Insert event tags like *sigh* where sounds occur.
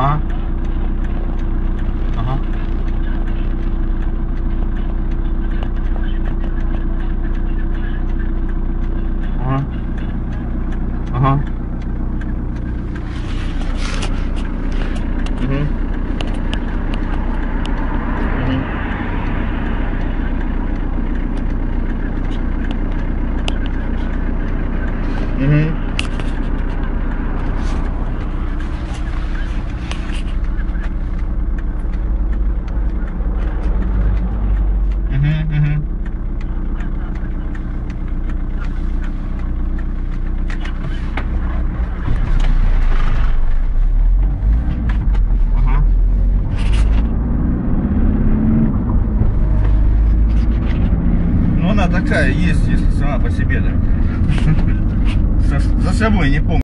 huh. Uh huh. Uh-huh. Uh-huh. Mm-hmm. mm-hmm. mm-hmm. она такая есть, если сама по себе, да. *laughs* За собой не помню.